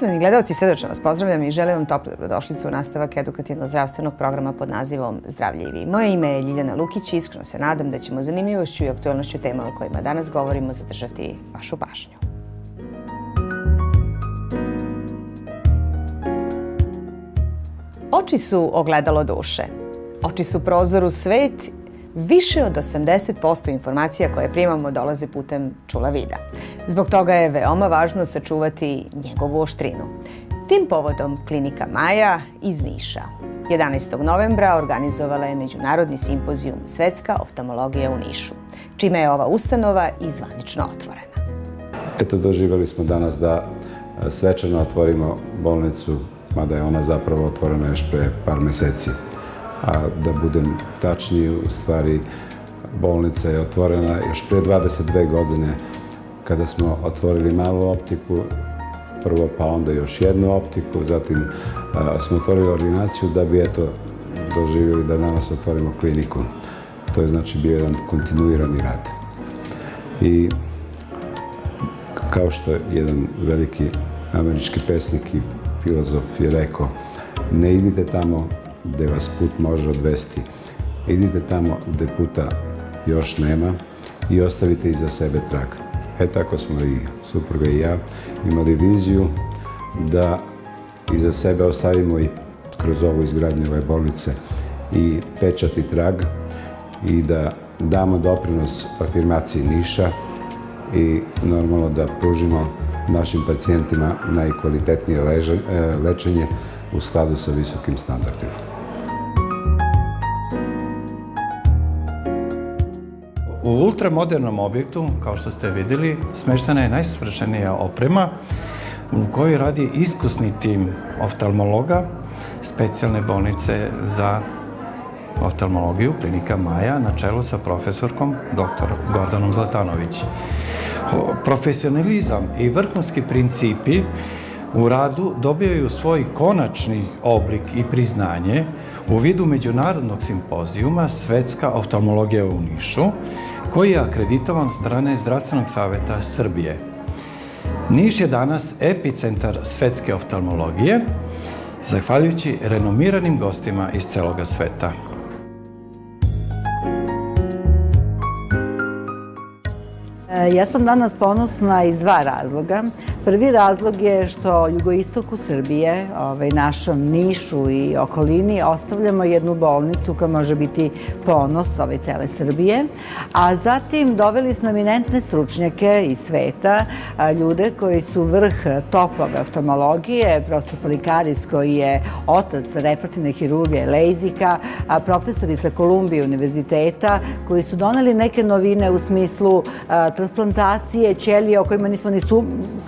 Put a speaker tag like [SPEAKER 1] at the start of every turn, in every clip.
[SPEAKER 1] Poštovani gledalci, srdečno vas pozdravljam i želim vam toplu dobrodošlicu u nastavak edukativno-zdravstvenog programa pod nazivom Zdravlje i vi. Moje ime je Ljiljana Lukić i iskreno se nadam da ćemo zanimljivošću i aktualnošću tema o kojima danas govorimo zadržati vašu pažnju. Oči su ogledalo duše. Oči su prozor u svet Više od 80% informacija koje primamo dolaze putem čula vida. Zbog toga je veoma važno sačuvati njegovu oštrinu. Tim povodom klinika Maja iz Niša 11. novembra organizovala je Međunarodni simpozijum Svetska oftalmologija u Nišu, čime je ova ustanova i zvanično otvorena.
[SPEAKER 2] Eto, doživali smo danas da svečano otvorimo bolnicu, mada je ona zapravo otvorena još pre par meseci a da budem tačniji, u stvari bolnica je otvorena još pre 22 godine kada smo otvorili malu optiku, prvo pa onda još jednu optiku, zatim a, smo otvorili ordinaciju da bi eto doživjeli da danas otvorimo kliniku. To je znači bio jedan kontinuirani rad. I kao što jedan veliki američki pesnik i filozof je rekao, ne idite tamo gde vas put može odvesti. Idite tamo gde puta još nema i ostavite iza sebe trag. E tako smo i supruga i ja imali viziju da iza sebe ostavimo i kroz ovu izgradnju ove bolnice i pečati trag i da damo doprinos afirmaciji Niša i normalno da pružimo našim pacijentima najkvalitetnije lečenje u skladu sa visokim standardima.
[SPEAKER 3] U ultramodernom objektu, kao što ste videli, smeštena je najsvršenija oprema u kojoj radi iskusni tim oftalmologa specijalne bolnice za oftalmologiju, klinika Maja, na čelu sa profesorkom dr. Gordanom Zlatanović. Profesionalizam i vrhunski principi u radu dobijaju svoj konačni oblik i priznanje u vidu međunarodnog simpozijuma Svetska oftalmologija u Nišu, koji je akreditovan od strane Zdravstvenog saveta Srbije. Niš je danas epicentar svetske oftalmologije, zahvaljujući renomiranim gostima iz celoga sveta.
[SPEAKER 4] E, ja sam danas ponosna iz dva razloga. Prvi razlog je što jugoistoku Srbije, ovaj, našom Nišu i okolini, ostavljamo jednu bolnicu koja može biti ponos ove cele Srbije, a zatim doveli smo eminentne stručnjake iz sveta, ljude koji su vrh topove oftalmologije, profesor Polikaris koji je otac refraktivne hirurgije Lejzika, a profesori sa Kolumbije univerziteta koji su doneli neke novine u smislu transplantacije ćelija o kojima nismo ni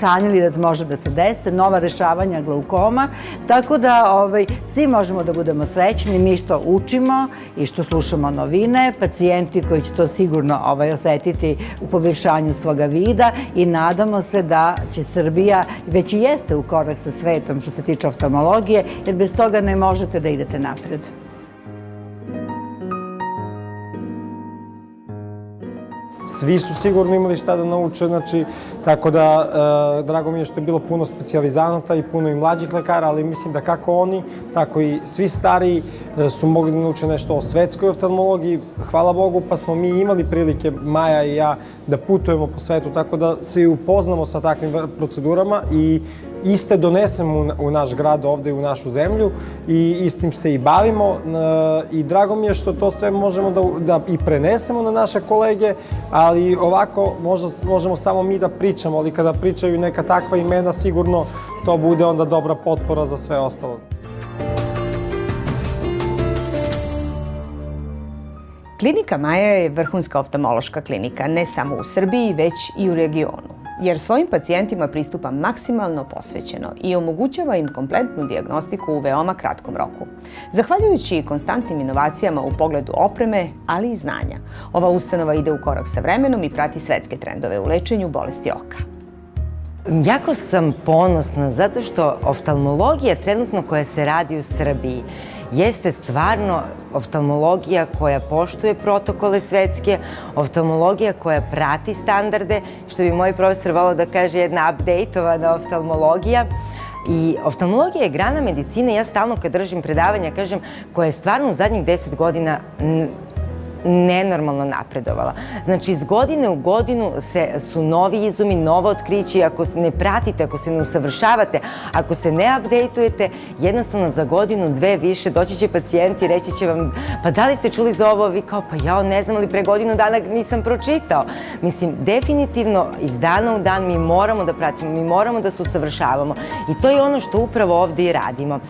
[SPEAKER 4] sanjali sanjali da može da se dese, nova rešavanja glaukoma, tako da ovaj, svi možemo da budemo srećni, mi što učimo i što slušamo novine, pacijenti koji će to sigurno ovaj, osetiti u poboljšanju svoga vida i nadamo se da će Srbija, već i jeste u korak sa svetom što se tiče oftalmologije, jer bez toga ne možete da idete napred.
[SPEAKER 5] svi su sigurno imali šta da nauče, znači, tako da, e, drago mi je što je bilo puno specializanata i puno i mlađih lekara, ali mislim da kako oni, tako i svi stariji e, su mogli da nauče nešto o svetskoj oftalmologiji. Hvala Bogu, pa smo mi imali prilike, Maja i ja, da putujemo po svetu, tako da se i upoznamo sa takvim procedurama i iste donesemo u naš grad ovde u našu zemlju i istim se i bavimo i drago mi je što to sve možemo da, da i prenesemo na naše kolege, ali ovako možda, možemo samo mi da pričamo, ali kada pričaju neka takva imena sigurno to bude onda dobra potpora za sve ostalo.
[SPEAKER 1] Klinika Maja je vrhunska oftalmološka klinika ne samo u Srbiji, već i u regionu jer svojim pacijentima pristupa maksimalno posvećeno i omogućava im kompletnu diagnostiku u veoma kratkom roku. Zahvaljujući konstantnim inovacijama u pogledu opreme, ali i znanja, ova ustanova ide u korak sa vremenom i prati svetske trendove u lečenju bolesti oka.
[SPEAKER 6] Jako sam ponosna zato što oftalmologija trenutno koja se radi u Srbiji jeste stvarno oftalmologija koja poštuje protokole svetske, oftalmologija koja prati standarde, što bi moj profesor volao da kaže jedna updateovana oftalmologija. I oftalmologija je grana medicine, ja stalno kad držim predavanja kažem, koja je stvarno u zadnjih deset godina nenormalno napredovala. Znači, iz godine u godinu se, su novi izumi, novo otkrići, ako se ne pratite, ako se ne usavršavate, ako se ne updateujete, jednostavno za godinu, dve više doći će pacijenti i reći će vam, pa da li ste čuli za ovo? Vi kao, pa ja ne znam, ali pre godinu dana nisam pročitao. Mislim, definitivno iz dana u dan mi moramo da pratimo, mi moramo da se usavršavamo i to je ono što upravo ovde i radimo.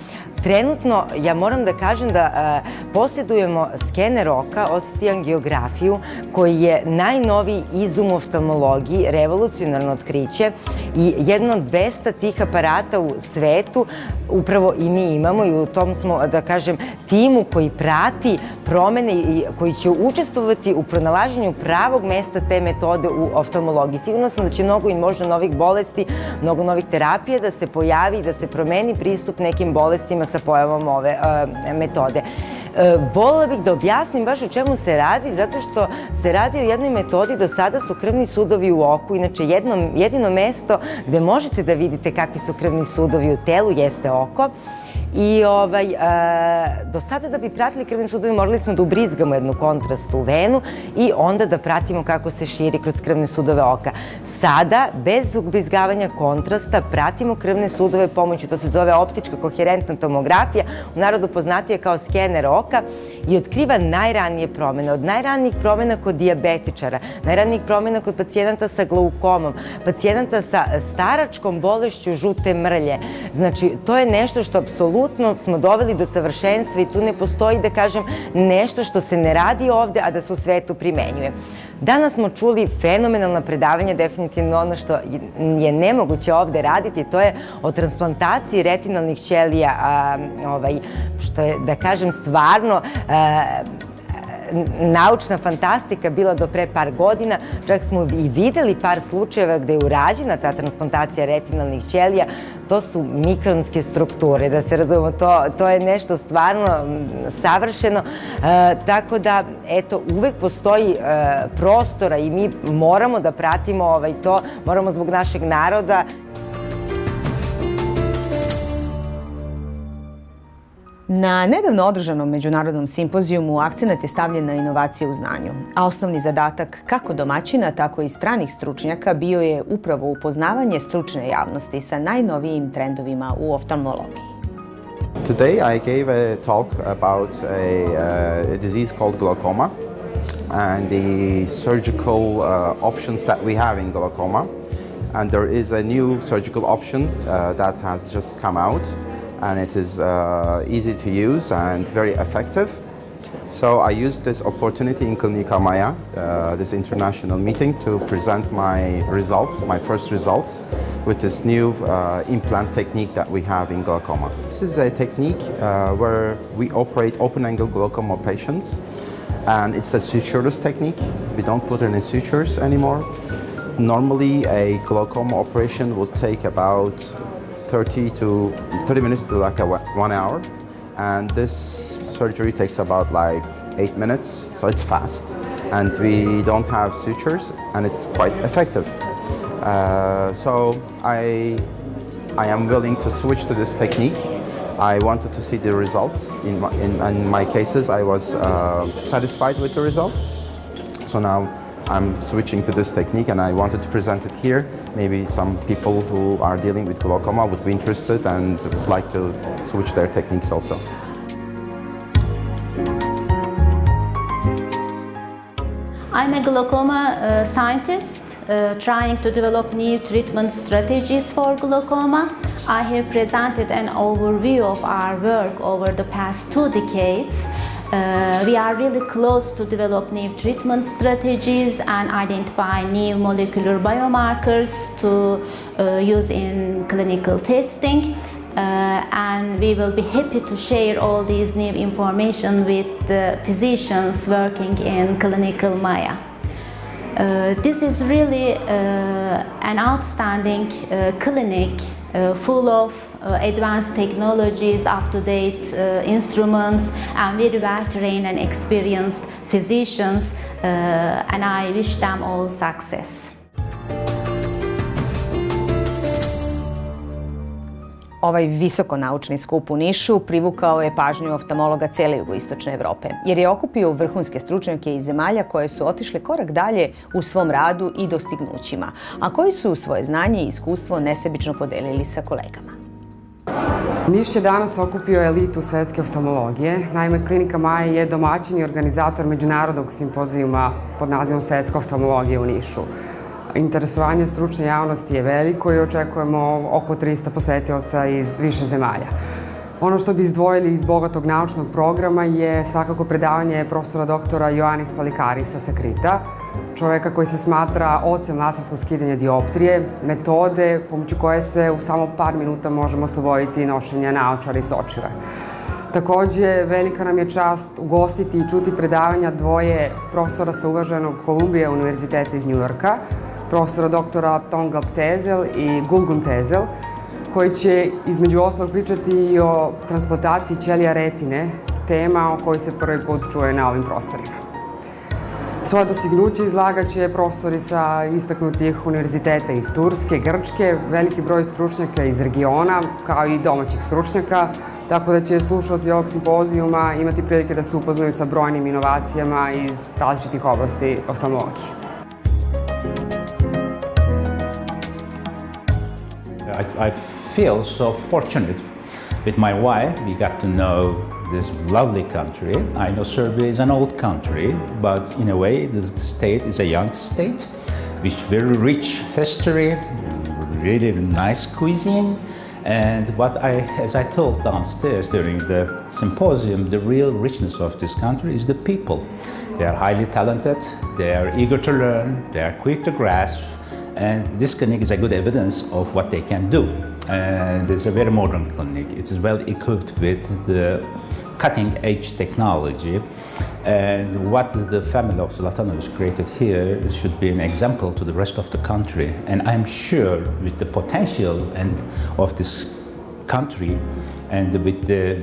[SPEAKER 6] Trenutno, ja moram da kažem da e, posjedujemo skener oka, osetijan geografiju, koji je najnoviji izum oftalmologiji, revolucionarno otkriće i jedno od 200 tih aparata u svetu upravo i mi imamo i u tom smo, da kažem, timu koji prati promene i koji će učestvovati u pronalaženju pravog mesta te metode u oftalmologiji. Sigurno sam da će mnogo i možda novih bolesti, mnogo novih terapija da se pojavi i da se promeni pristup nekim bolestima sa pojavom ove uh, metode. E, volila bih da objasnim baš o čemu se radi, zato što se radi o jednoj metodi, do sada su krvni sudovi u oku, inače jedno, jedino mesto gde možete da vidite kakvi su krvni sudovi u telu jeste oko. I ovaj, e, do sada da bi pratili krvni sudovi morali smo da ubrizgamo jednu kontrastnu venu i onda da pratimo kako se širi kroz krvne sudove oka. Sada, bez ubrizgavanja kontrasta, pratimo krvne sudove pomoću, to se zove optička koherentna tomografija, u narodu poznatije kao skener oka i otkriva najranije promene. Od najranijih promena kod diabetičara, najranijih promena kod pacijenata sa glaukomom, pacijenata sa staračkom bolešću žute mrlje. Znači, to je nešto što apsolutno apsolutno smo doveli do savršenstva i tu ne postoji, da kažem, nešto što se ne radi ovde, a da se u svetu primenjuje. Danas smo čuli fenomenalna predavanja, definitivno ono što je nemoguće ovde raditi, to je o transplantaciji retinalnih ćelija, a, ovaj, što je, da kažem, stvarno a, naučna fantastika bila do pre par godina. Čak smo i videli par slučajeva gde je urađena ta transplantacija retinalnih ćelija. To su mikronske strukture, da se razumemo. To, to je nešto stvarno savršeno. E, tako da, eto, uvek postoji e, prostora i mi moramo da pratimo ovaj, to, moramo zbog našeg naroda
[SPEAKER 1] Na nedavno održanom međunarodnom simpozijumu akcenat je stavljen na inovacije u znanju, a osnovni zadatak kako domaćina, tako i stranih stručnjaka bio je upravo upoznavanje stručne javnosti sa najnovijim trendovima u oftalmologiji.
[SPEAKER 7] Today I gave a talk about a, a disease called glaucoma and the surgical uh, options that we have in glaucoma. And there is a new surgical option uh, that has just come out and it is uh, easy to use and very effective. So I used this opportunity in Clinica Maya, uh, this international meeting, to present my results, my first results, with this new uh, implant technique that we have in glaucoma. This is a technique uh, where we operate open-angle glaucoma patients, and it's a sutureless technique. We don't put any sutures anymore. Normally, a glaucoma operation will take about 30 to 30 minutes to like a one hour. And this surgery takes about like eight minutes, so it's fast. And we don't have sutures, and it's quite effective. Uh, so I, I am willing to switch to this technique. I wanted to see the results. In my, in, in my cases, I was uh, satisfied with the results. So now I'm switching to this technique and I wanted to present it here. Maybe some people who are dealing with glaucoma would be interested and like to switch their techniques also.
[SPEAKER 8] I'm a glaucoma uh, scientist uh, trying to develop new treatment strategies for glaucoma. I have presented an overview of our work over the past two decades uh, we are really close to develop new treatment strategies and identify new molecular biomarkers to uh, use in clinical testing. Uh, and we will be happy to share all these new information with the physicians working in clinical Maya. Uh, this is really uh, an outstanding uh, clinic uh, full of uh, advanced technologies, up-to-date uh, instruments, and very well-trained and experienced physicians, and I wish them all success.
[SPEAKER 1] Ovaj visokonaučni skup u Nišu privukao je pažnju oftalmologa cele jugoistočne Evrope, jer je okupio vrhunske stručnjake iz zemalja koje su otišle korak dalje u svom radu i dostignućima, a koji su svoje znanje i iskustvo nesebično podelili sa kolegama.
[SPEAKER 9] Niš je danas okupio elitu svetske oftalmologije. Naime, klinika Maja je domaćin i organizator međunarodnog simpozijuma pod nazivom Svetska oftalmologija u Nišu. Interesovanje stručne javnosti je veliko i očekujemo oko 300 posetioca iz više zemalja. Ono što bi izdvojili iz bogatog naučnog programa je svakako predavanje profesora doktora Joanis Palikarisa sa Krita, čoveka koji se smatra ocem laserskog skidanja dioptrije, metode pomoću koje se u samo par minuta možemo osloboditi nošenja naočara iz očira. Takođe, velika nam je čast ugostiti i čuti predavanja dvoje profesora sa uvaženog Kolumbije univerziteta iz Njujorka, profesora doktora Tonglap Tezel i Gulgun Tezel, koji će između oslog pričati i o transplantaciji ćelija retine, tema o kojoj se prvi put čuje na ovim prostorima. Svoje dostignuće izlagaće profesori sa istaknutih univerziteta iz Turske, Grčke, veliki broj stručnjaka iz regiona, kao i domaćih stručnjaka, tako da će slušalci ovog simpozijuma imati prilike da se upoznaju sa brojnim inovacijama iz različitih oblasti oftalmologije.
[SPEAKER 10] I, I feel so fortunate with my wife. We got to know this lovely country. I know Serbia is an old country, but in a way, the state is a young state with very rich history, really nice cuisine. And what I, as I told downstairs during the symposium, the real richness of this country is the people. They are highly talented, they are eager to learn, they are quick to grasp, and this clinic is a good evidence of what they can do. And it's a very modern clinic. It is well equipped with the cutting edge technology. And what the family of Zlatanovich created here should be an example to the rest of the country. And I'm sure with the potential and of this country, and with the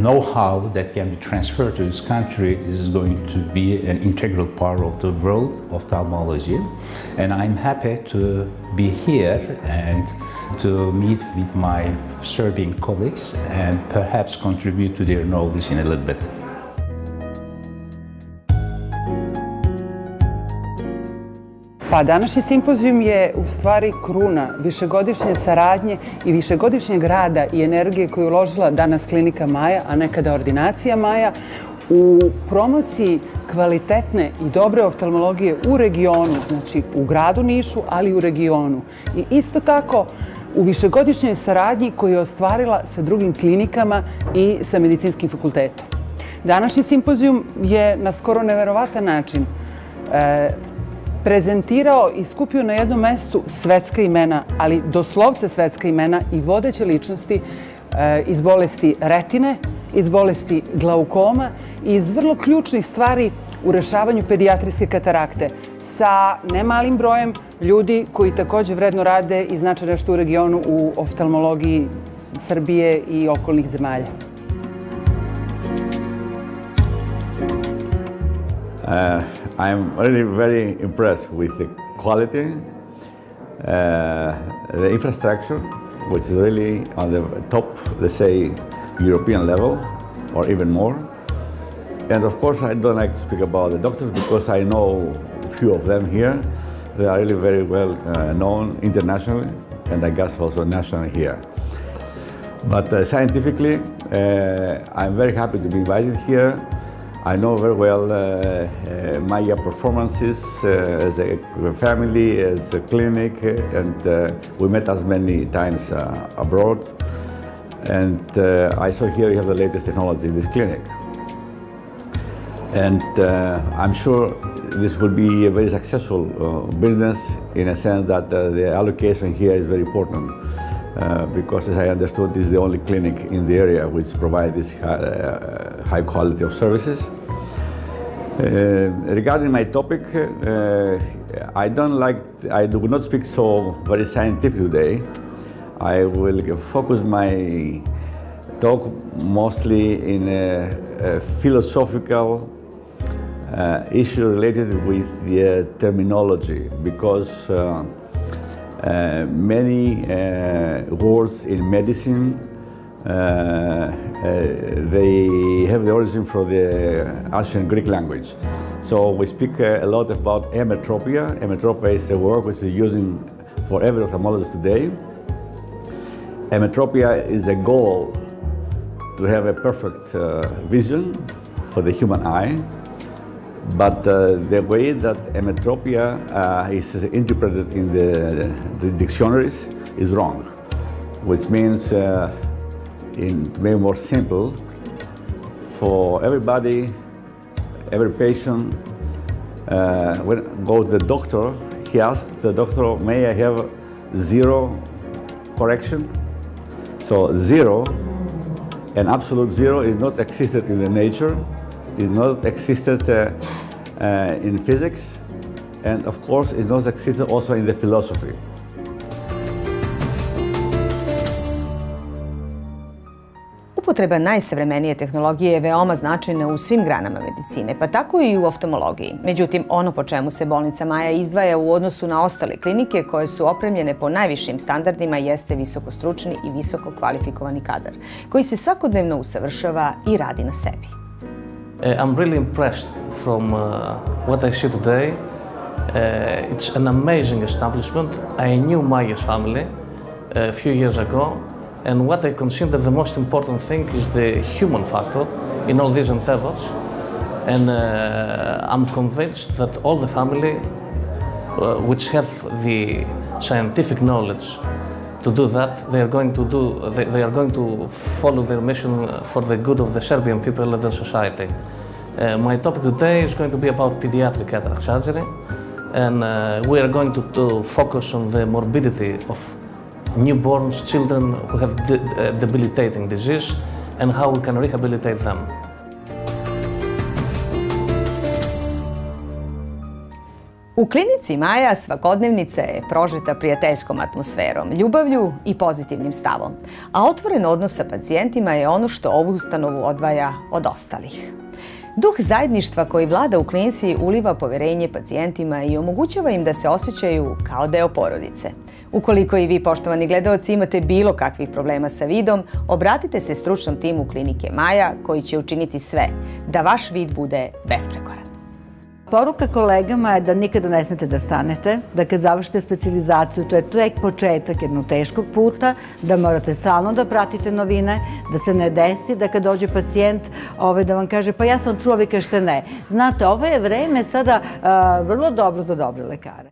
[SPEAKER 10] know-how that can be transferred to this country, this is going to be an integral part of the world of ophthalmology. And I'm happy to be here and to meet with my Serbian colleagues and perhaps contribute to their knowledge in a little bit.
[SPEAKER 11] Pa današnji simpozijum je u stvari kruna višegodišnje saradnje i višegodišnjeg rada i energije koju je uložila danas klinika Maja, a nekada ordinacija Maja, u promociji kvalitetne i dobre oftalmologije u regionu, znači u gradu Nišu, ali i u regionu. I isto tako u višegodišnjoj saradnji koju je ostvarila sa drugim klinikama i sa medicinskim fakultetom. Današnji simpozijum je na skoro neverovatan način e, prezentirao i skupio na jednom mestu svetska imena, ali doslovce svetska imena i vodeće ličnosti e, iz bolesti retine, iz bolesti glaukoma i iz vrlo ključnih stvari u rešavanju pedijatrijske katarakte sa nemalim brojem ljudi koji takođe vredno rade i znače nešto u regionu u oftalmologiji Srbije i okolnih zemalja.
[SPEAKER 12] Uh, I'm really very impressed with the quality, uh, the infrastructure, which is really on the top, let's say, European level or even more. And of course, I don't like to speak about the doctors because I know a few of them here. They are really very well uh, known internationally and I guess also nationally here. But uh, scientifically, uh, I'm very happy to be invited here I know very well uh, uh, Maya performances uh, as a family, as a clinic, and we met as many times abroad. And I saw here you have the latest technology in this clinic. And I'm sure this will be a very successful business in a sense that the allocation here is very important. Uh, because as I understood, this is the only clinic in the area which provides this high, uh, quality of services. Uh, regarding my topic, uh, I don't like, I do not speak so very scientific today. I will focus my talk mostly in a, a philosophical uh, issue related with the terminology because uh, many uh, words in medicine. Uh, uh, they have the origin from the ancient Greek language. So we speak uh, a lot about emetropia. Emetropia is a word which is using for every ophthalmologist today. Emetropia is the goal to have a perfect uh, vision for the human eye. But uh, the way that emetropia uh, is interpreted in the, the, dictionaries is wrong, which means, in to make more simple, for everybody, every patient, uh, when go to the doctor, he asks the doctor, may I have zero correction? So zero, and absolute zero is not existed in the nature, is not existed uh, uh, in physics, and of course is not existed also in the philosophy.
[SPEAKER 1] Upotreba najsavremenije tehnologije je veoma značajna u svim granama medicine, pa tako i u oftalmologiji. Međutim, ono po čemu se bolnica Maja izdvaja u odnosu na ostale klinike koje su opremljene po najvišim standardima jeste visokostručni i visoko kvalifikovani kadar, koji se svakodnevno usavršava i radi na sebi.
[SPEAKER 13] Uh, I'm really impressed from uh, what I see today. Uh, it's an amazing establishment. I knew Maya's family a few years ago And what I consider the most important thing is the human factor in all these endeavors. And uh, I'm convinced that all the family, uh, which have the scientific knowledge to do that, they are going to do, they, they, are going to follow their mission for the good of the Serbian people and their society. Uh, my topic today is going to be about pediatric cataract surgery, and uh, we are going to, to focus on the morbidity of newborns, children who have de uh, debilitating disease, and how we can rehabilitate them.
[SPEAKER 1] U klinici Maja svakodnevnica je prožeta prijateljskom atmosferom, ljubavlju i pozitivnim stavom, a otvoren odnos sa pacijentima je ono što ovu ustanovu odvaja od ostalih. Duh zajedništva koji vlada u klinici uliva poverenje pacijentima i omogućava im da se osjećaju kao deo porodice. Ukoliko i vi, poštovani gledalci, imate bilo kakvih problema sa vidom, obratite se stručnom timu klinike Maja koji će učiniti sve da vaš vid bude besprekoran.
[SPEAKER 4] Poruka kolegama je da nikada ne smete da stanete, da kad završite specializaciju, to je tek početak jednog teškog puta, da morate stalno da pratite novine, da se ne desi da kad dođe pacijent ovaj, da vam kaže pa ja sam čuo, vi kažete ne. Znate, ovo je vreme sada a, vrlo dobro za dobre lekare.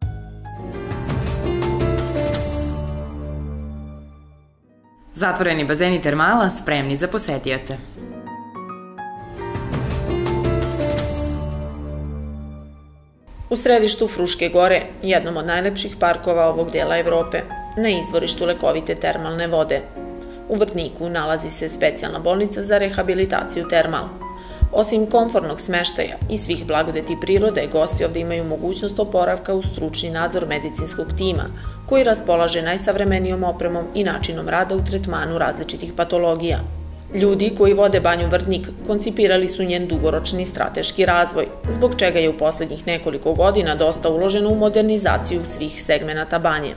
[SPEAKER 14] Zatvoreni bazeni termala spremni za posetioce. U središtu Fruške gore, jednom od najlepših parkova ovog dela Evrope, na izvorištu lekovite termalne vode. U Vrtniku nalazi se specijalna bolnica za rehabilitaciju termal. Osim konfornog smeštaja i svih blagodeti prirode, gosti ovde imaju mogućnost oporavka u stručni nadzor medicinskog tima, koji raspolaže najsavremenijom opremom i načinom rada u tretmanu različitih patologija. Ljudi koji vode banju Vrdnik koncipirali su njen dugoročni strateški razvoj, zbog čega je u poslednjih nekoliko godina dosta uloženo u modernizaciju svih segmenata banje.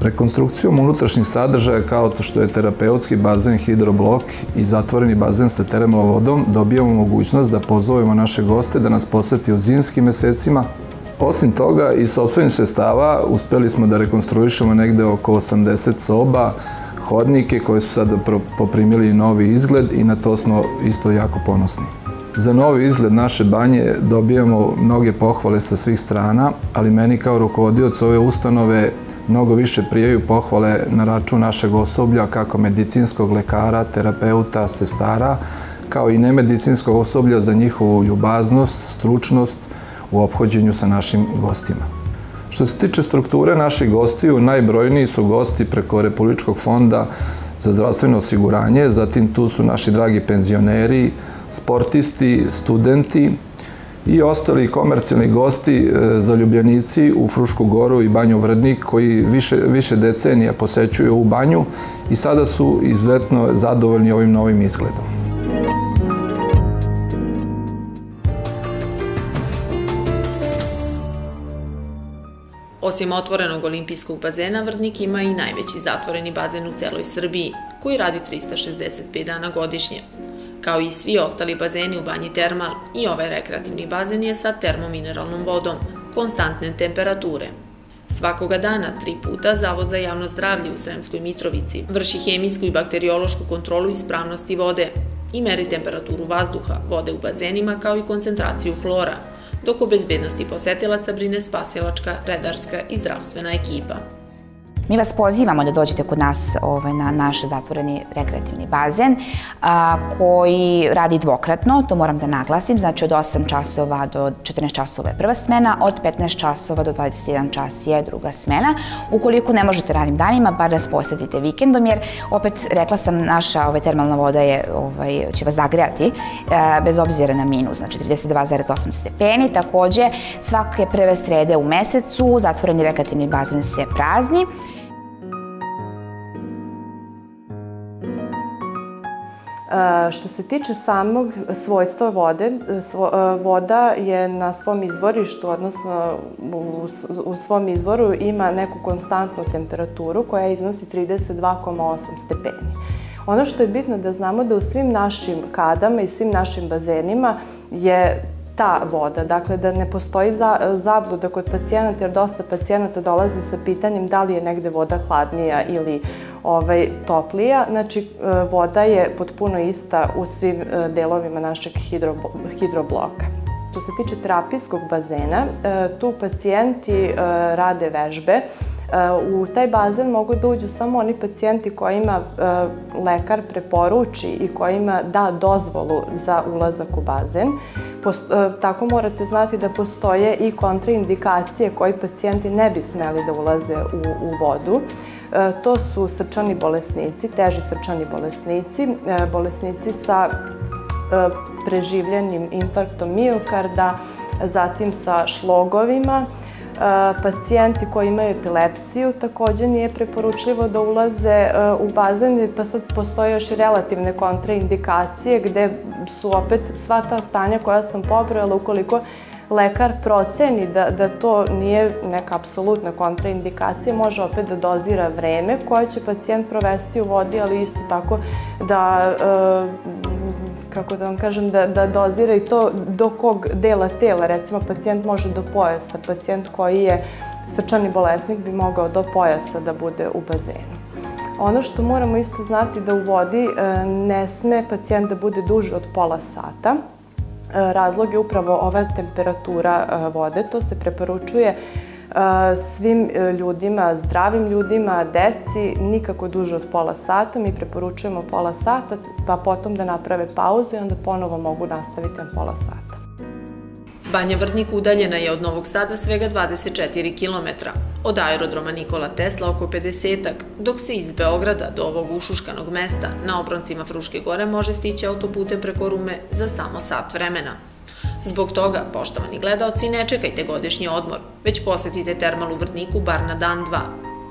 [SPEAKER 15] Rekonstrukcijom unutrašnjih sadržaja kao to što je terapeutski bazen hidroblok i zatvoreni bazen sa termalnom vodom dobijamo mogućnost da pozovemo naše goste da nas poseti u zimskim mesecima. Osim toga, iz sobstvenih sestava uspeli smo da rekonstruišemo negde oko 80 soba, hodnike koje su sada poprimili novi izgled i na to smo isto jako ponosni. Za novi izgled naše banje dobijamo mnoge pohvale sa svih strana, ali meni kao rukovodioc ove ustanove mnogo više prijaju pohvale na račun našeg osoblja, kako medicinskog lekara, terapeuta, sestara, kao i nemedicinskog osoblja za njihovu ljubaznost, stručnost u obhođenju sa našim gostima. Što se tiče strukture naših gostiju, najbrojniji su gosti preko Republičkog fonda za zdravstveno osiguranje, zatim tu su naši dragi penzioneri, sportisti, studenti i ostali komercijalni gosti, e, zaljubljenici u Frušku goru i Banju Vrdnik koji više, više decenija posećuju ovu banju i sada su izuzetno zadovoljni ovim novim izgledom.
[SPEAKER 14] Osim otvorenog olimpijskog bazena, Vrdnik ima i najveći zatvoreni bazen u celoj Srbiji, koji radi 365 dana godišnje. Kao i svi ostali bazeni u Banji Termal, i ovaj rekreativni bazen je sa termomineralnom vodom, konstantne temperature. Svakoga dana, tri puta, Zavod za javno zdravlje u Sremskoj Mitrovici vrši hemijsku i bakteriološku kontrolu ispravnosti vode i meri temperaturu vazduha, vode u bazenima kao i koncentraciju hlora, dok o bezbednosti posetilaca brine spasilačka, redarska i zdravstvena ekipa.
[SPEAKER 16] Mi vas pozivamo da dođete kod nas ovaj, na naš zatvoreni rekreativni bazen a, koji radi dvokratno, to moram da naglasim, znači od 8 časova do 14 časova je prva smena, od 15 časova do 21 čas je druga smena. Ukoliko ne možete ranim danima, bar da posetite vikendom, jer opet rekla sam, naša ovaj, termalna voda je, ovaj, će vas zagrejati a, bez obzira na minus, znači 32,8 stepeni. Takođe, svake prve srede u mesecu zatvoreni rekreativni bazen se prazni.
[SPEAKER 17] Što se tiče samog svojstva vode, voda je na svom izvorištu, odnosno u, svom izvoru ima neku konstantnu temperaturu koja iznosi 32,8 stepeni. Ono što je bitno da znamo da u svim našim kadama i svim našim bazenima je ta voda, dakle da ne postoji za, zabluda kod pacijenata, jer dosta pacijenata dolazi sa pitanjem da li je negde voda hladnija ili ovaj, toplija. Znači, e, voda je potpuno ista u svim e, delovima našeg hidro, hidrobloka. Što se tiče terapijskog bazena, e, tu pacijenti rade vežbe, U taj bazen mogu da uđu samo oni pacijenti kojima lekar preporuči i kojima da dozvolu za ulazak u bazen. Tako morate znati da postoje i kontraindikacije koji pacijenti ne bi smeli da ulaze u, u vodu. To su srčani bolesnici, teži srčani bolesnici, bolesnici sa preživljenim infarktom miokarda, zatim sa šlogovima, pacijenti koji imaju epilepsiju takođe nije preporučljivo da ulaze u bazen, pa sad postoje još i relativne kontraindikacije gde su opet sva ta stanja koja sam pobrojala ukoliko lekar proceni da, da to nije neka apsolutna kontraindikacija, može opet da dozira vreme koje će pacijent provesti u vodi, ali isto tako da e, kako da vam kažem, da, da dozira i to do kog dela tela. Recimo, pacijent može do pojasa. Pacijent koji je srčani bolesnik bi mogao do pojasa da bude u bazenu. Ono što moramo isto znati da u vodi e, ne sme pacijent da bude duže od pola sata. Razlog je upravo ova temperatura e, vode. To se preporučuje e, svim e, ljudima, zdravim ljudima, deci, nikako duže od pola sata. Mi preporučujemo pola sata, pa potom da naprave pauzu i onda ponovo mogu nastaviti na pola sata.
[SPEAKER 14] Banja Vrtnik udaljena je od Novog Sada svega 24 km, od aerodroma Nikola Tesla oko 50-ak, dok se iz Beograda do ovog ušuškanog mesta na obroncima Fruške gore može stići autoputem preko Rume za samo sat vremena. Zbog toga, poštovani gledaoci, ne čekajte godišnji odmor, već posetite termal u Vrtniku bar na dan dva.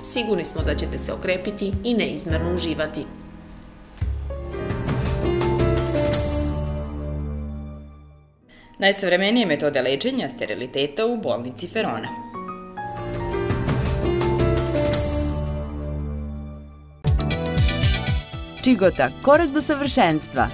[SPEAKER 14] Sigurni smo da ćete se okrepiti i neizmerno uživati.
[SPEAKER 18] Najsavremenije metode lečenja steriliteta u bolnici Ferona.
[SPEAKER 19] Čigota, korak do savršenstva.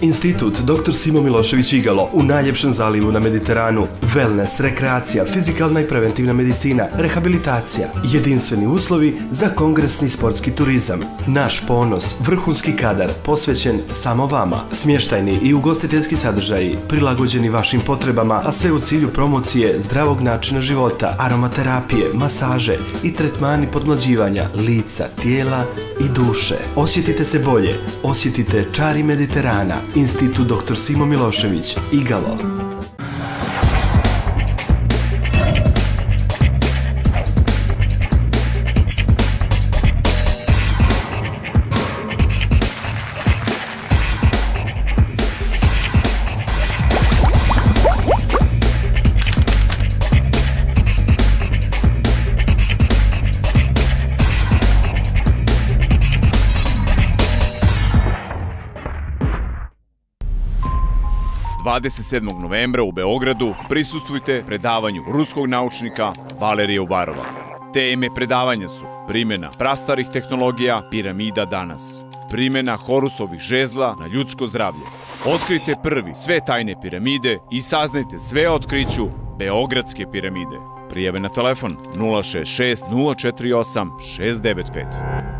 [SPEAKER 20] Institut Dr. Simo Milošević Igalo u najljepšem zalivu na Mediteranu. Wellness, rekreacija, fizikalna i preventivna medicina, rehabilitacija, jedinstveni uslovi za kongresni sportski turizam. Naš ponos, vrhunski kadar, posvećen samo vama. Smještajni i ugostiteljski sadržaji, prilagođeni vašim potrebama, a sve u cilju promocije zdravog načina života, aromaterapije, masaže i tretmani podmlađivanja lica, tijela i duše. Osjetite se bolje, osjetite čari Mediterana, Institut dr. Simo Milošević, Igalo.
[SPEAKER 21] 27. novembra u Beogradu prisustujte predavanju ruskog naučnika Valerija Uvarova. Teme predavanja su primjena prastarih tehnologija piramida danas, primjena Horusovih žezla na ljudsko zdravlje. Otkrite prvi sve tajne piramide i saznajte sve o otkriću Beogradske piramide. Prijeve na telefon 066 048 695.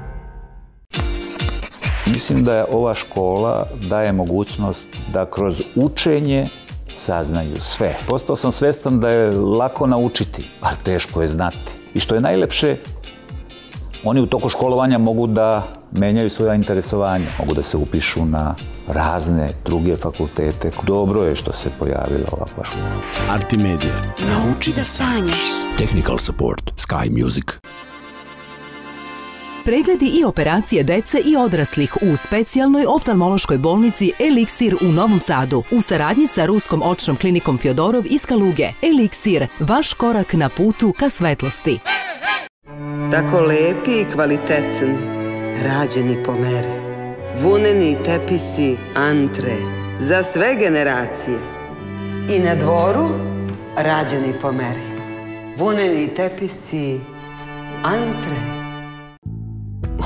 [SPEAKER 22] Mislim da je ova škola daje mogućnost da kroz učenje saznaju sve. Postao sam svestan da je lako naučiti, ali teško je znati. I što je najlepše, oni u toku školovanja mogu da menjaju svoja interesovanja, mogu da se upišu na razne druge fakultete. Dobro je što se pojavila ovakva škola.
[SPEAKER 23] Artimedia. Nauči da sanjaš. Technical support. Sky Music.
[SPEAKER 24] Pregledi i operacije dece i odraslih u specijalnoj oftalmološkoj bolnici Eliksir u Novom Sadu u saradnji sa Ruskom očnom klinikom Fjodorov iz Kaluge. Eliksir, vaš korak na putu ka svetlosti.
[SPEAKER 25] Tako lepi i kvalitetni, rađeni po meri. Vuneni tepisi antre za sve generacije. I na dvoru rađeni po meri. Vuneni tepisi antre.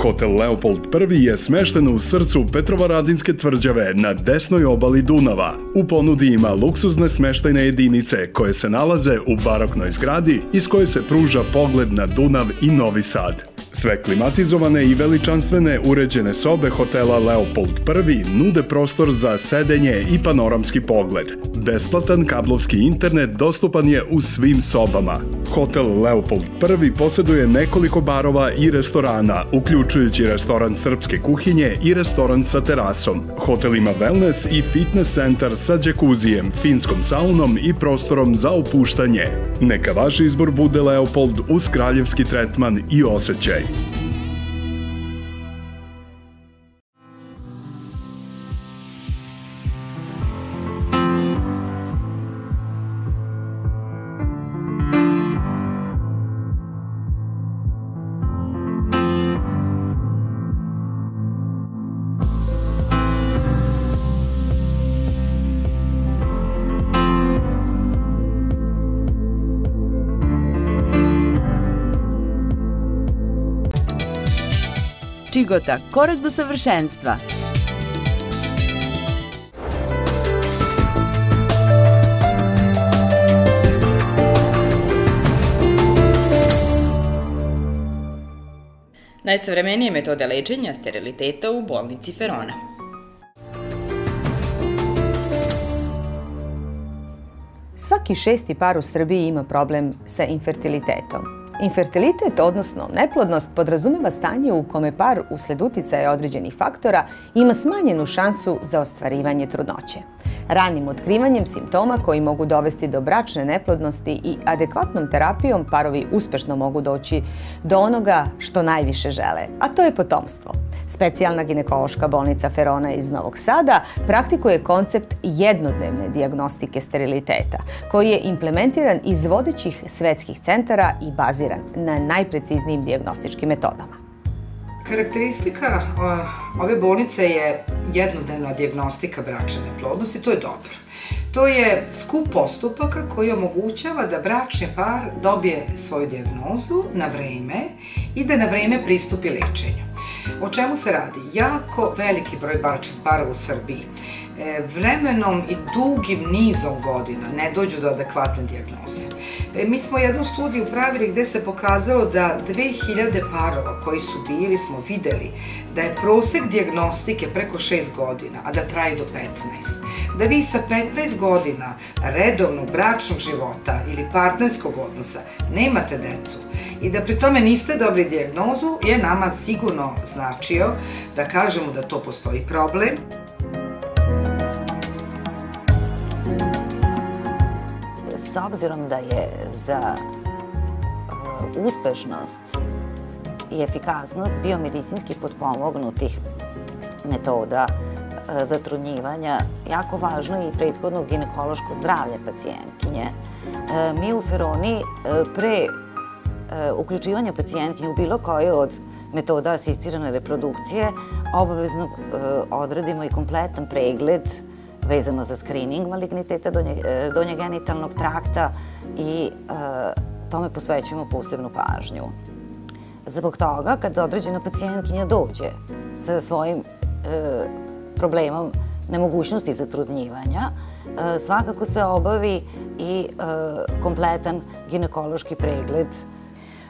[SPEAKER 26] Hotel Leopold I je smešten u srcu Petrovaradinske tvrđave na desnoj obali Dunava. U ponudi ima luksuzne smeštajne jedinice koje se nalaze u baroknoj zgradi iz koje se pruža pogled na Dunav i Novi Sad. Sve klimatizovane i veličanstvene uređene sobe hotela Leopold I nude prostor za sedenje i panoramski pogled. Besplatan kablovski internet dostupan je u svim sobama. Hotel Leopold I posjeduje nekoliko barova i restorana, uključujući restoran srpske kuhinje i restoran sa terasom. Hotel ima wellness i fitness centar sa džekuzijem, finskom saunom i prostorom za opuštanje. Neka vaš izbor bude Leopold uz kraljevski tretman i osjećaj. Thank you.
[SPEAKER 19] Čigota, korak do savršenstva.
[SPEAKER 18] Najsavremenije metode lečenja steriliteta u bolnici Ferona.
[SPEAKER 1] Svaki šesti par u Srbiji ima problem sa infertilitetom. Infertilitet, odnosno neplodnost, podrazumeva stanje u kome par usled uticaja određenih faktora ima smanjenu šansu za ostvarivanje trudnoće. Ranim otkrivanjem simptoma koji mogu dovesti do bračne neplodnosti i adekvatnom terapijom parovi uspešno mogu doći do onoga što najviše žele, a to je potomstvo. Specijalna ginekološka bolnica Ferona iz Novog Sada praktikuje koncept jednodnevne diagnostike steriliteta, koji je implementiran iz vodećih svetskih centara i baziran na najpreciznijim diagnostičkim metodama.
[SPEAKER 27] Karakteristika ove bolnice je jednodnevna diagnostika bračne neplodnosti, to je dobro. To je skup postupaka koji omogućava da bračni par dobije svoju diagnozu na vreme i da na vreme pristupi lečenju. O čemu se radi? Jako veliki broj bračnih parova u Srbiji e, vremenom i dugim nizom godina ne dođu do adekvatne diagnoze. E, mi smo jednu studiju pravili gde se pokazalo da 2000 parova koji su bili smo videli da je prosek diagnostike preko 6 godina, a da traje do 15. Da vi sa 15 godina redovnog bračnog života ili partnerskog odnosa nemate decu i da pri tome niste dobili diagnozu je nama sigurno značio da kažemo da to postoji problem.
[SPEAKER 28] S obzirom da je za uh, uspešnost i efikasnost biomedicinski potpomognutih metoda uh, zatrudnjivanja jako važno i prethodno ginekološko zdravlje pacijentkinje. Uh, mi u Feroni pre uključivanja pacijentkinje u bilo koje od metoda asistirane reprodukcije obavezno odradimo i kompletan pregled vezano za screening maligniteta donje, e, genitalnog trakta i e, tome posvećujemo posebnu pažnju. Zbog toga, kad određena pacijentkinja dođe sa svojim e, problemom nemogućnosti zatrudnjivanja, svakako se obavi i kompletan ginekološki pregled.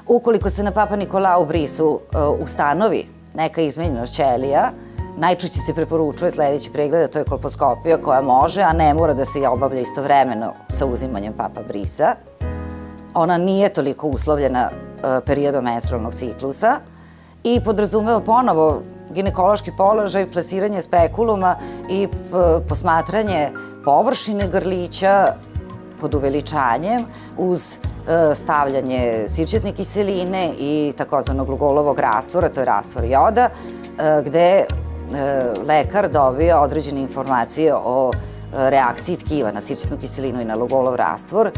[SPEAKER 28] Ukoliko se na Papa Nikolau brisu ustanovi neka izmenjenost ćelija, najčešće se preporučuje sledeći pregled, a to je kolposkopija koja može, a ne mora da se obavlja istovremeno sa uzimanjem Papa brisa. Ona nije toliko uslovljena periodom menstrualnog ciklusa i podrazumeva ponovo ginekološki položaj, plasiranje spekuluma i posmatranje površine grlića pod uveličanjem uz e, stavljanje sirćetne kiseline i takozvanog lugolovog rastvora, to je rastvor joda, e, gde e, lekar dobija određene informacije o reakciji tkiva na sirćetnu kiselinu i na lugolov rastvor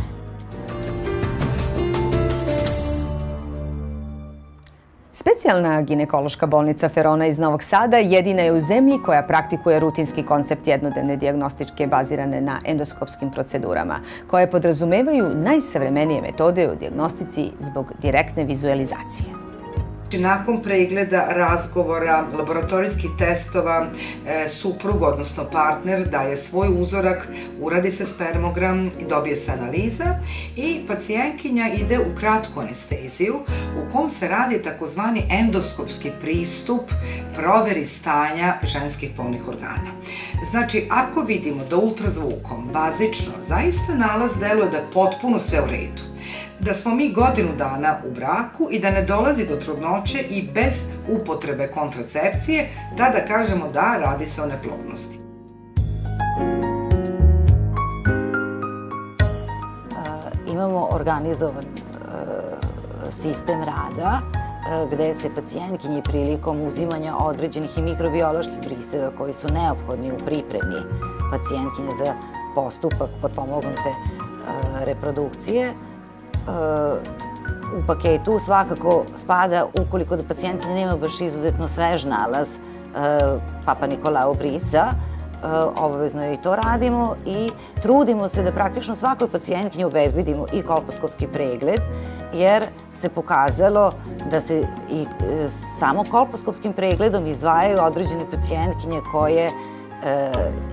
[SPEAKER 1] Specijalna ginekološka bolnica Ferona iz Novog Sada jedina je u zemlji koja praktikuje rutinski koncept jednodnevne diagnostičke bazirane na endoskopskim procedurama, koje podrazumevaju najsavremenije metode u diagnostici zbog direktne vizualizacije.
[SPEAKER 27] Znači, nakon pregleda, razgovora, laboratorijskih testova, e, suprug, odnosno partner, daje svoj uzorak, uradi se spermogram i dobije se analiza i pacijentkinja ide u kratku anesteziju u kom se radi takozvani endoskopski pristup proveri stanja ženskih polnih organa. Znači, ako vidimo da ultrazvukom, bazično, zaista nalaz deluje da je potpuno sve u redu, da smo mi godinu dana u braku i da ne dolazi do trudnoće i bez upotrebe kontracepcije, tada kažemo da radi se o neplodnosti.
[SPEAKER 28] Imamo organizovan sistem rada gde se pacijentkinji prilikom uzimanja određenih i mikrobioloških briseva koji su neophodni u pripremi pacijentkinje za postupak potpomognute reprodukcije, u paketu svakako spada ukoliko da pacijent nema baš izuzetno svež nalaz e, Papa Nikolao Brisa, e, obavezno i to radimo i trudimo se da praktično svakoj pacijentkinji obezbedimo i kolposkopski pregled, jer se pokazalo da se i e, samo kolposkopskim pregledom izdvajaju određene pacijentkinje koje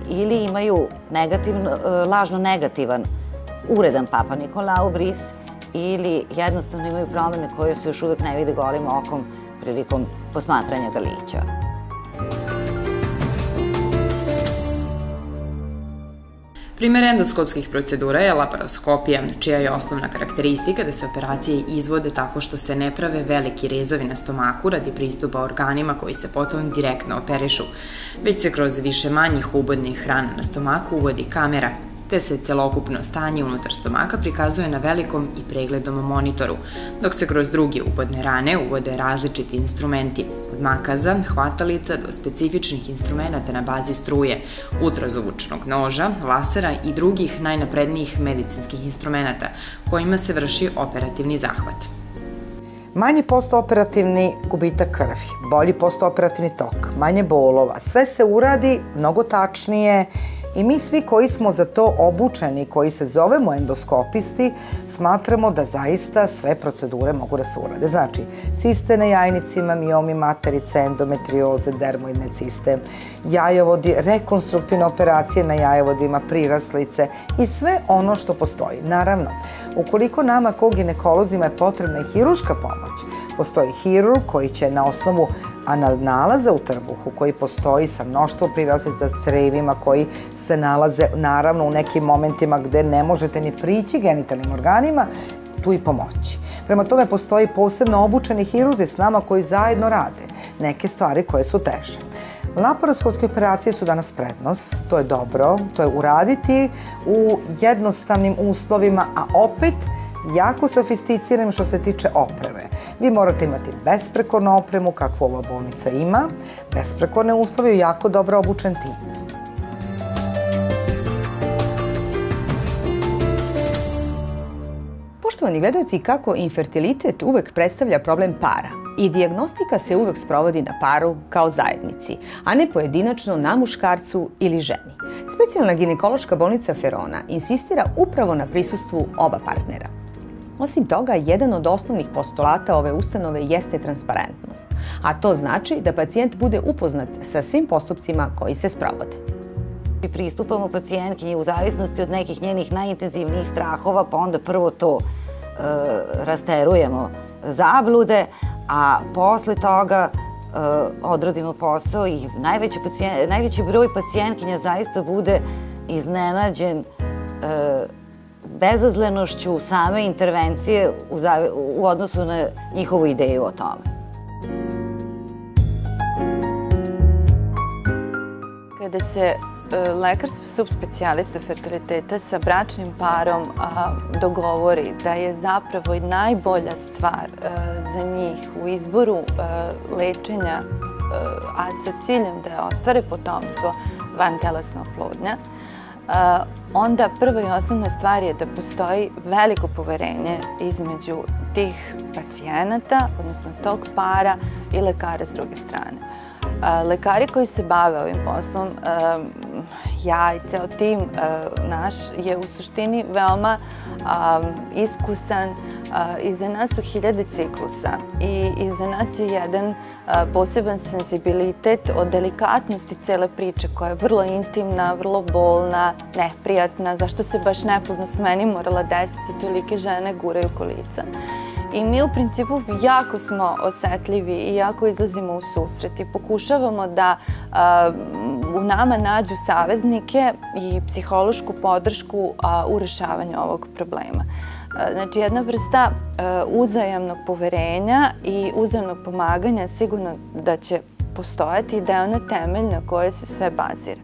[SPEAKER 28] ili imaju negativno, lažno negativan uredan Papa Nikolao Bris ili jednostavno imaju promene koje se još uvek ne vide golim okom prilikom posmatranja grlića.
[SPEAKER 18] Primer endoskopskih procedura je laparoskopija, čija je osnovna karakteristika da se operacije izvode tako što se ne prave veliki rezovi na stomaku radi pristupa organima koji se potom direktno operišu, već se kroz više manjih ubodnih hrana na stomaku uvodi kamera te se celokupno stanje unutar stomaka prikazuje na velikom i pregledom monitoru, dok se kroz druge ubodne rane uvode različiti instrumenti, od makaza, hvatalica do specifičnih instrumenta na bazi struje, ultrazvučnog noža, lasera i drugih najnaprednijih medicinskih instrumenta kojima se vrši operativni zahvat.
[SPEAKER 27] Manji postoperativni gubitak krvi, bolji postoperativni tok, manje bolova, sve se uradi mnogo tačnije I mi svi koji smo za to obučeni, koji se zovemo endoskopisti, smatramo da zaista sve procedure mogu da se urade. Znači, ciste na jajnicima, miomi materice, endometrioze, dermoidne ciste, jajovodi, rekonstruktivne operacije na jajovodima, priraslice i sve ono što postoji. Naravno, ukoliko nama kao ginekolozima je potrebna i hiruška pomoć, postoji hirurg koji će na osnovu nalaza u trbuhu koji postoji sa mnoštvo prilazlica crevima koji se nalaze naravno u nekim momentima gde ne možete ni prići genitalnim organima, tu i pomoći. Prema tome postoji posebno obučeni hiruzi s nama koji zajedno rade neke stvari koje su teže. Laparoskopske operacije su danas prednost, to je dobro, to je uraditi u jednostavnim uslovima, a opet jako sofisticiranim što se tiče opreme. Vi morate imati besprekornu opremu, kakvu ova bolnica ima, besprekorne uslove i jako dobro obučen tim.
[SPEAKER 1] Poštovani gledalci, kako infertilitet uvek predstavlja problem para, i dijagnostika se uvek sprovodi na paru kao zajednici, a ne pojedinačno na muškarcu ili ženi. Specijalna ginekološka bolnica Ferona insistira upravo na prisustvu oba partnera. Osim toga, jedan od osnovnih postulata ove ustanove jeste transparentnost, a to znači da pacijent bude upoznat sa svim postupcima koji se sprovode.
[SPEAKER 28] I pristupamo pacijentkinji u zavisnosti od nekih njenih najintenzivnijih strahova, pa onda prvo to rasterujemo zablude, a posle toga e, odradimo posao i najveći, pacijent, najveći broj pacijentkinja zaista bude iznenađen e, bezazlenošću same intervencije u, u odnosu na njihovu ideju o tome.
[SPEAKER 17] Kada se lekar subspecijalista fertiliteta sa bračnim parom dogovori da je zapravo i najbolja stvar e, za njih u izboru e, lečenja, a sa ciljem da ostvare potomstvo van telesna oplodnja, onda prva i osnovna stvar je da postoji veliko poverenje između tih pacijenata, odnosno tog para i lekara s druge strane. Lekari koji se bave ovim poslom, ja i ceo tim naš je u suštini veoma iskusan. Iza nas su hiljade ciklusa i iza nas je jedan poseban sensibilitet o delikatnosti cele priče koja je vrlo intimna, vrlo bolna, neprijatna, zašto se baš neplodnost meni morala desiti, tolike žene guraju kolica. I mi u principu jako smo osetljivi i jako izlazimo u susret i pokušavamo da u nama nađu saveznike i psihološku podršku u rešavanju ovog problema. Znači, jedna vrsta uzajamnog poverenja i uzajamnog pomaganja sigurno da će postojati i da je ona temelj na kojoj se sve bazira.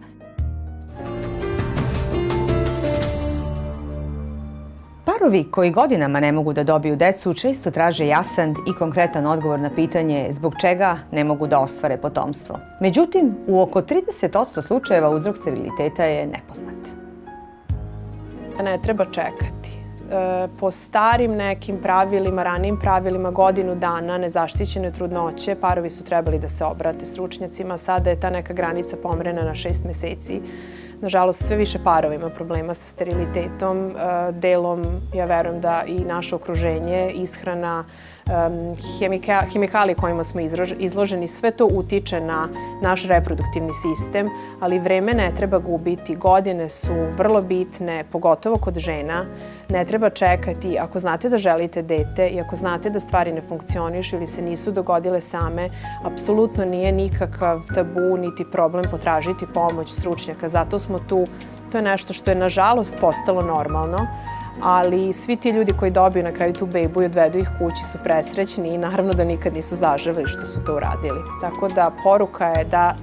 [SPEAKER 1] Parovi koji godinama ne mogu da dobiju decu često traže jasan i konkretan odgovor na pitanje zbog čega ne mogu da ostvare potomstvo. Međutim, u oko 30% slučajeva uzrok steriliteta je nepoznat.
[SPEAKER 29] Ne treba čekati. E, po starim nekim pravilima, ranijim pravilima, godinu dana nezaštićene trudnoće, parovi su trebali da se obrate stručnjacima. Sada je ta neka granica pomerena na šest meseci nažalost, sve više parova ima problema sa sterilitetom. E, delom, ja verujem da i naše okruženje, ishrana, hemika, hemikalije kojima smo izloženi, sve to utiče na naš reproduktivni sistem, ali vreme ne treba gubiti. Godine su vrlo bitne, pogotovo kod žena. Ne treba čekati, ako znate da želite dete i ako znate da stvari ne funkcionišu ili se nisu dogodile same, apsolutno nije nikakav tabu niti problem potražiti pomoć stručnjaka. Zato smo tu, to je nešto što je nažalost postalo normalno ali svi ti ljudi koji dobiju na kraju tu bebu i odvedu ih kući su presrećni i naravno da nikad nisu zaželi što su to uradili. Tako da poruka je da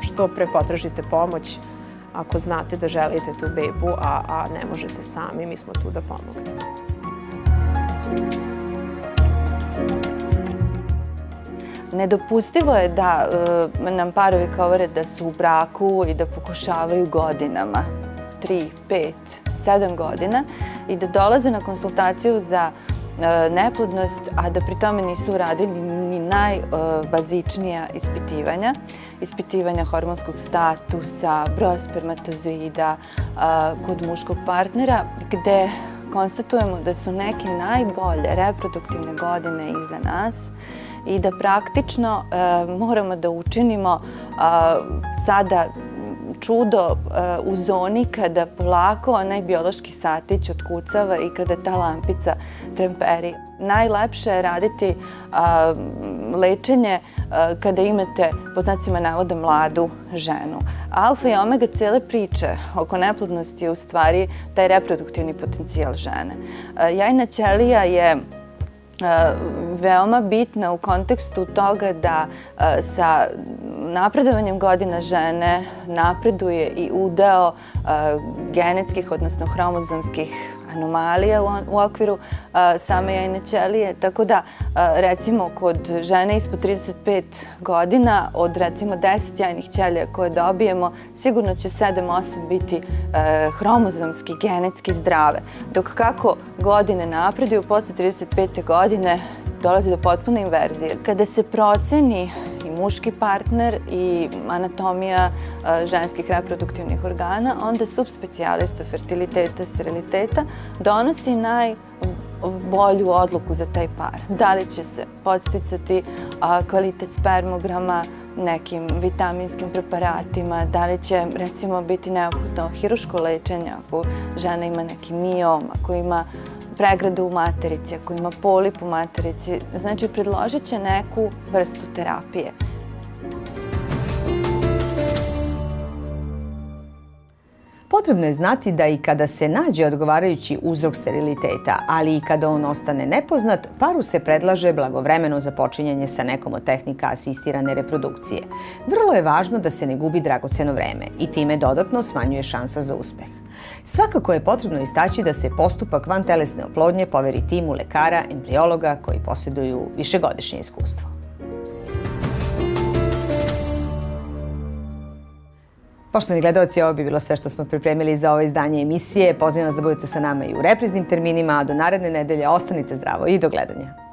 [SPEAKER 29] što pre potražite pomoć ako znate da želite tu bebu, a, a ne možete sami, mi smo tu da pomognemo.
[SPEAKER 17] Nedopustivo je da uh, nam parovi govore da su u braku i da pokušavaju godinama 3, 5, 7 godina i da dolaze na konsultaciju za e, neplodnost, a da pri tome nisu uradili ni najbazičnija ispitivanja. Ispitivanja hormonskog statusa, broja spermatozoida e, kod muškog partnera, gde konstatujemo da su neke najbolje reproduktivne godine iza nas i da praktično e, moramo da učinimo sada čudo uh, u zoni kada polako onaj biološki satić otkucava i kada ta lampica tremperi. Najlepše je raditi lečenje uh, kada imate, po znacima navoda, mladu ženu. Alfa i omega cele priče oko neplodnosti je u stvari taj reproduktivni potencijal žene. Jajna ćelija je veoma bitna u kontekstu toga da sa napredovanjem godina žene napreduje i udeo genetskih, odnosno hromozomskih anomalija u okviru same jajne ćelije. Tako da, recimo, kod žene ispod 35 godina, od recimo 10 jajnih ćelija koje dobijemo, sigurno će 7-8 biti hromozomski, genetski zdrave. Dok kako godine napreduju, posle 35. godine dolazi do potpune inverzije. Kada se proceni muški partner i anatomija ženskih reproduktivnih organa, onda subspecijalista fertiliteta, steriliteta donosi naj bolju odluku za taj par. Da li će se podsticati kvalitet spermograma, nekim vitaminskim preparatima, da li će recimo biti neophodno hiruško lečenje ako žena ima neki miom, ako ima pregradu u materici, ako ima polip u materici. Znači, predložit će neku vrstu terapije.
[SPEAKER 1] Potrebno je znati da i kada se nađe odgovarajući uzrok steriliteta, ali i kada on ostane nepoznat, paru se predlaže blagovremeno započinjanje sa nekom od tehnika asistirane reprodukcije. Vrlo je važno da se ne gubi dragoceno vreme i time dodatno smanjuje šansa za uspeh. Svakako je potrebno istaći da se postupak vantelesne oplodnje poveri timu lekara, embriologa koji posjeduju višegodišnje iskustvo. Poštovani gledalci, ovo bi bilo sve što smo pripremili za ovo izdanje emisije. Pozivam vas da budete sa nama i u repriznim terminima, a do naredne nedelje ostanite zdravo i do gledanja.